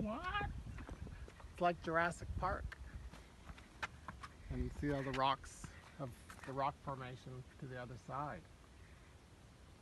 What? It's like Jurassic Park. And you see all the rocks of the rock formation to the other side.